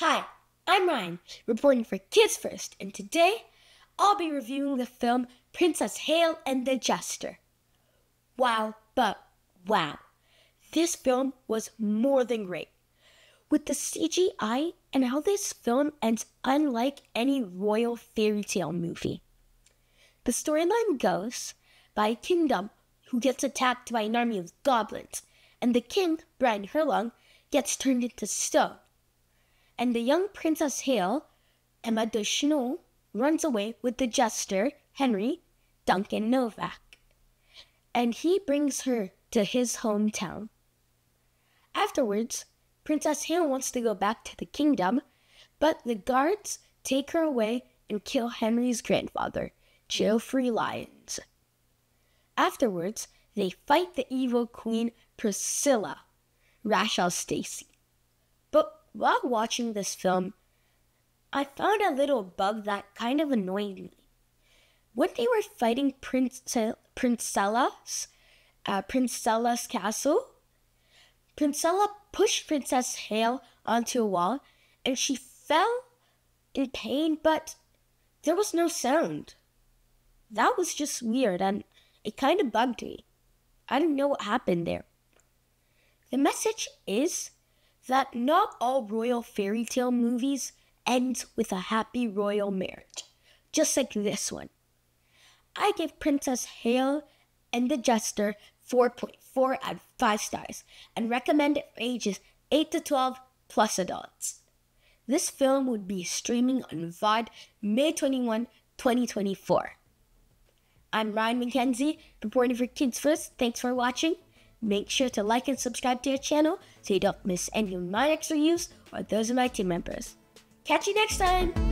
Hi, I'm Ryan, reporting for Kids First, and today I'll be reviewing the film Princess Halle and the Jester. Wow, but wow, this film was more than great. With the CGI and how this film ends unlike any royal fairy tale movie. The storyline goes by a kingdom who gets attacked by an army of goblins, and the king, Byron Herlong, gets turned into stone and the young Princess Halle, Emma Duchesneau, runs away with the jester, Henri Duncan Novak. And he brings her to his hometown. Afterwards, Princess Halle wants to go back to the kingdom, but the guards take her away and kill Henri's grandfather, Geoffrey Lyons. Afterwards, they fight the evil queen Priscilla, Rachel Stacy. But while watching this film, I found a little bug that kind of annoyed me. When they were fighting Prince Princella's, uh, Princella's castle, Princella pushed Princess Halle onto a wall and she fell in pain, but there was no sound. That was just weird and it kind of bugged me. I didn't know what happened there. The message is that not all royal fairy tale movies end with a happy royal marriage, just like this one. I give Princess Halle and the Jester 4.4 out of 5 stars and recommend it for ages 8 to 12 plus adults. This film would be streaming on VOD May 21, 2024. I'm Ryan McKenzie, reporting for Kids First. Thanks for watching. Make sure to like and subscribe to our channel so you don't miss any of my next reviews or those of my team members. Catch you next time!